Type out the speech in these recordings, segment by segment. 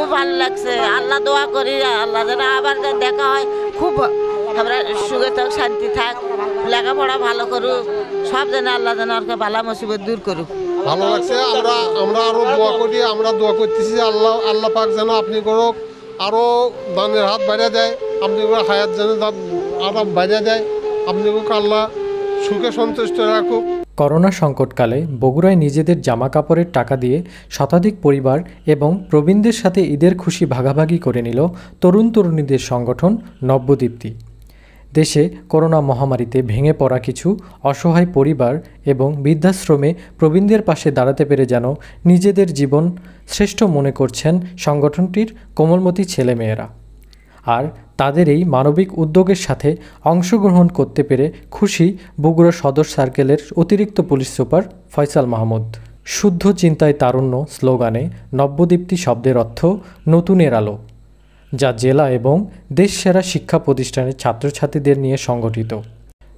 খুব ভালো লাগছে। আল্লাহ দোয়া করি, আল্লাহ যেন আবার যেন দেখা হয়। খুব আমরা সুখে থাক, শান্তি থাক, লেখাপড়া ভালো করুক, সব যেন আল্লাহ যেন আর বালা মুসিবত দূর করুক। ভালো লাগছে, আমরা আমরা আরও দোয়া করি, আমরা দোয়া করতেছি আল্লাহ আল্লাহ পাক যেন আপনি করুক আরও দানের হাত বাড়িয়ে দেয়, আপনি করে হায়াত যেন আরাম বাড়িয়ে দেয়। আপনি আল্লাহ সুখে সন্তুষ্ট রাখুক। করোনা সংকটকালে বগুড়ায় নিজেদের জামা কাপড়ের টাকা দিয়ে শতাধিক পরিবার এবং প্রবীণদের সাথে ঈদের খুশি ভাগাভাগি করে নিল তরুণ তরুণীদের সংগঠন নব্যদীপ্তি। দেশে করোনা মহামারীতে ভেঙে পড়া কিছু অসহায় পরিবার এবং বৃদ্ধাশ্রমে প্রবীণদের পাশে দাঁড়াতে পেরে যেন নিজেদের জীবন শ্রেষ্ঠ মনে করছেন সংগঠনটির কোমলমতি ছেলেমেয়েরা। আর তাদের এই মানবিক উদ্যোগের সাথে অংশগ্রহণ করতে পেরে খুশি বগুড়া সদর সার্কেলের অতিরিক্ত পুলিশ সুপার ফয়সাল মাহমুদ। শুদ্ধ চিন্তায় তারুণ্য স্লোগানে নব্যদীপ্তি শব্দের অর্থ নতুনের আলো, যা জেলা এবং দেশসেরা শিক্ষা প্রতিষ্ঠানের ছাত্রছাত্রীদের নিয়ে সংগঠিত।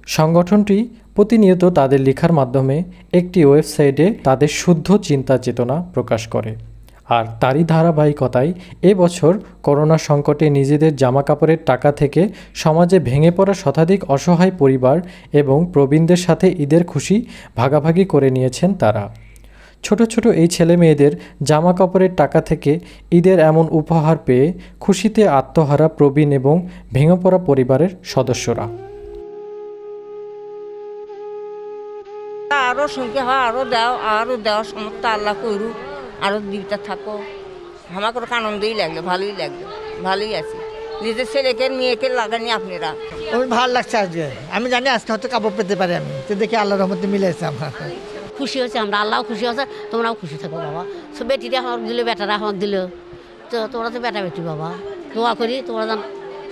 সংগঠনটি প্রতিনিয়ত তাদের লেখার মাধ্যমে একটি ওয়েবসাইটে তাদের শুদ্ধ চিন্তা চেতনা প্রকাশ করে। আর তারই ধারাবাহিকতায় এবছর করোনা সংকটে নিজেদের জামা কাপড়ের টাকা থেকে সমাজে ভেঙে পড়া শতাধিক অসহায় পরিবার এবং প্রবীণদের সাথে ঈদের খুশি ভাগাভাগি করে নিয়েছেন তারা। ছোট ছোট এই ছেলে মেয়েদের জামা কাপড়ের টাকা থেকে ঈদের এমন উপহার পেয়ে খুশিতে আত্মহারা প্রবীণ এবং ভেঙে পড়া পরিবারের সদস্যরা। আরও সংখ্যা হয়, আরও দাও, আরও দেওয়ার সমর্থ আল্লাহ করু আরও দিতে থাকো। আমার কোনো আনন্দই লাগল ভালোই লাগল ভালোই আছে। নিজের ছেলেকে মেয়েকে লাগানি আপনারা। ওই ভালো লাগছে আজকে। আমি জানি আজকে হয়তো কাপড় পেতে পারি আমি। তো দেখি আল্লাহ রহমতে মিলেছে আমার। খুশি হচ্ছে আমরা আল্লাহ খুশি হচ্ছে তোমরাও খুশি থাকো বাবা। সব বেটিরা আমাকে দিল বেটারা আমাকে দিল। তো তোমরা তো বেটা বেটি বাবা। দোয়া করি তোমরা যেন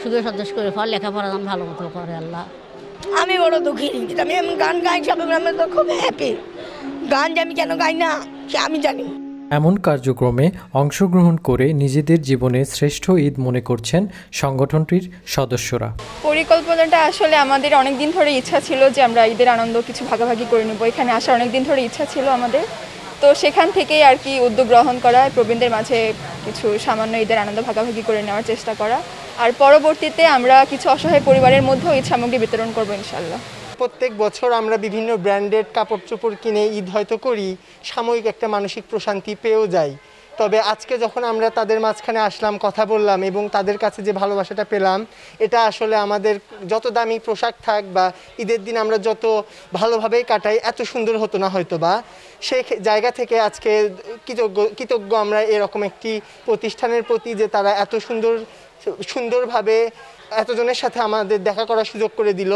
সুখে সদস্য করে ফল লেখাপড়া যেন ভালো মতো করে আল্লাহ। আমি বড় দুঃখী কিন্তু আমি গান গাই সব আমি তো খুব হ্যাপি গান যে আমি কেন গাই না সে আমি জানি। এমন কার্যক্রমে অংশগ্রহণ করে নিজেদের জীবনে শ্রেষ্ঠ ঈদ মনে করছেন সংগঠনটির সদস্যরা। পরিকল্পনাটা আসলে আমাদের অনেক দিন ধরে ইচ্ছা ছিল যে আমরা ঈদের আনন্দ কিছু ভাগাভাগি করে নেব। এখানে আসার অনেক দিন ধরে ইচ্ছা ছিল আমাদের। তো সেখান থেকেই আর কি উদ্যোগ গ্রহণ করা, প্রবীণদের মাঝে কিছু সামান্য ঈদের আনন্দ ভাগাভাগি করে নেওয়ার চেষ্টা করা। আর পরবর্তীতে আমরা কিছু অসহায় পরিবারের মধ্যেও ঈদ সামগ্রী বিতরণ করব ইনশাল্লাহ প্রত্যেক বছর আমরা বিভিন্ন ব্র্যান্ডেড কাপড় চোপড় কিনে ঈদ হয়তো করি, সাময়িক একটা মানসিক প্রশান্তি পেয়েও যাই। তবে আজকে যখন আমরা তাদের মাঝখানে আসলাম, কথা বললাম এবং তাদের কাছে যে ভালোবাসাটা পেলাম, এটা আসলে আমাদের যত দামি পোশাক থাক বা ঈদের দিন আমরা যত ভালোভাবেই কাটাই, এত সুন্দর হতো না হয়তো বা। সে জায়গা থেকে আজকে কৃতজ্ঞ কৃতজ্ঞ আমরা এরকম একটি প্রতিষ্ঠানের প্রতি যে তারা এত সুন্দর, সুন্দরভাবে এতজনের সাথে আমাদের দেখা করার সুযোগ করে দিল।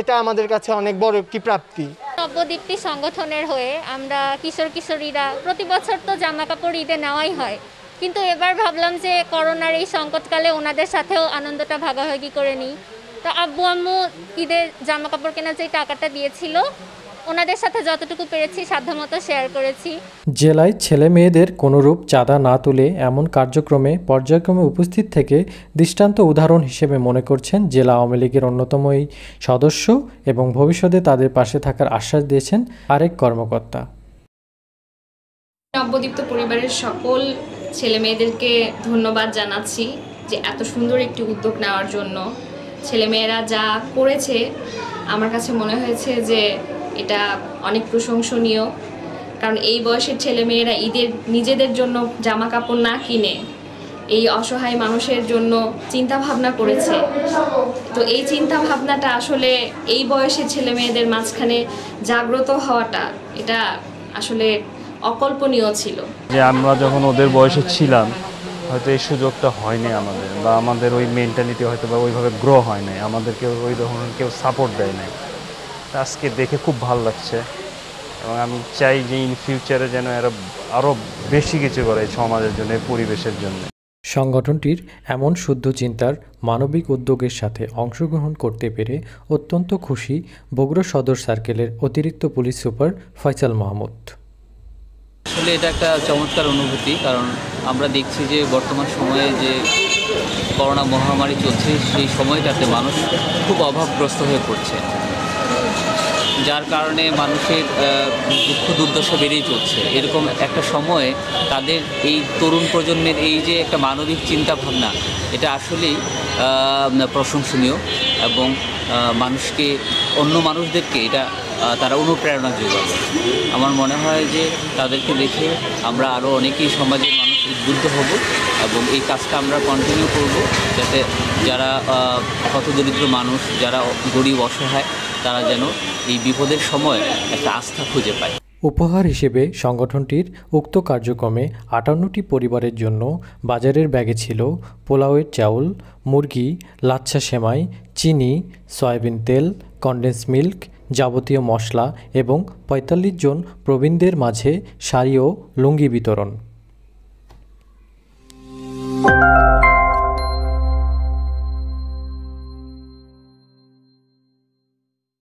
এটা আমাদের কাছে অনেক বড় একটি প্রাপ্তি। নবদ্বীপটি সংগঠনের হয়ে আমরা কিশোর কিশোরীরা প্রতি বছর তো জামা কাপড় ঈদে নেওয়াই হয়। কিন্তু এবার ভাবলাম যে করোনার এই সংকটকালে ওনাদের সাথেও আনন্দটা ভাগাভাগি করে নিই। তো আব্বু আম্মু ঈদের জামা কাপড় কেনার যে টাকাটা দিয়েছিল ওনাদের সাথে যতটুকু পেরেছি সাধ্যমতো শেয়ার করেছি। জেলায় ছেলে মেয়েদের কোনোরূপ চাঁদা না তুলে এমন কার্যক্রমে পর্যায়ক্রমে উপস্থিত থেকে দৃষ্টান্ত উদাহরণ হিসেবে মনে করছেন জেলা আওয়ামী লীগের অন্যতম এই সদস্য এবং ভবিষ্যতে তাদের পাশে থাকার আশ্বাস দিয়েছেন আরেক কর্মকর্তা। নবদীপ্ত পরিবারের সকল ছেলে মেয়েদেরকে ধন্যবাদ জানাচ্ছি যে এত সুন্দর একটি উদ্যোগ নেওয়ার জন্য। ছেলেমেয়েরা যা করেছে আমার কাছে মনে হয়েছে যে এটা অনেক প্রশংসনীয়। কারণ এই বয়সের ছেলেমেয়েরা ঈদের নিজেদের জন্য জামা কাপড় না কিনে এই অসহায় মানুষের জন্য চিন্তা ভাবনা করেছে। তো এই চিন্তা ভাবনাটা আসলে এই বয়সের ছেলে মেয়েদের মাঝখানে জাগ্রত হওয়াটা, এটা আসলে অকল্পনীয় ছিল। যে আমরা যখন ওদের বয়সে ছিলাম, হয়তো এই সুযোগটা হয়নি আমাদের বা আমাদের ওই মেন্টালিটি হয়তো বা ওইভাবে গ্রো হয় নাই। আমাদেরকে ওই ধরনের কেউ সাপোর্ট দেয় নাই। আজকে দেখে খুব ভালো লাগছে। এবং আমি চাই যে ইন ফিউচারে যেন এরা আরও বেশি কিছু করে সমাজের জন্য পরিবেশের জন্য। সংগঠনটির এমন শুদ্ধ চিন্তার মানবিক উদ্যোগের সাথে অংশগ্রহণ করতে পেরে অত্যন্ত খুশি বগুড়া সদর সার্কেলের অতিরিক্ত পুলিশ সুপার ফয়সাল মাহমুদ। আসলে এটা একটা চমৎকার অনুভূতি কারণ আমরা দেখছি যে বর্তমান সময়ে যে করোনা মহামারী চলছে সেই সময়টাতে মানুষ খুব অভাবগ্রস্ত হয়ে পড়ছে। যার কারণে মানুষের দুঃখ দুর্দশা বেড়েই চলছে। এরকম একটা সময়ে তাদের এই তরুণ প্রজন্মের এই যে একটা মানবিক চিন্তা ভাবনা এটা আসলেই প্রশংসনীয় এবং মানুষকে, অন্য মানুষদেরকে এটা তারা অনুপ্রেরণা যোগাবে আমার মনে হয় যে তাদেরকে দেখে আমরা আরও অনেকেই সমাজের উদ্বুদ্ধ হব এবং এই কাজটা আমরা কন্টিনিউ করব যাতে যারা কত দরিদ্র মানুষ, যারা গরিব, অসহায়, তারা যেন এই বিপদের সময় একটা আস্থা খুঁজে পায়। উপহার হিসেবে সংগঠনটির উক্ত কার্যক্রমে আটান্নটি পরিবারের জন্য বাজারের ব্যাগে ছিল পোলাওয়ের চাউল, মুরগি, লাচ্ছা সেমাই, চিনি, সয়াবিন তেল কন্ডেন্স মিল্ক যাবতীয় মশলা এবং পঁয়তাল্লিশ জন প্রবীণদের মাঝে শাড়ি ও লুঙ্গি বিতরণ। Thank you.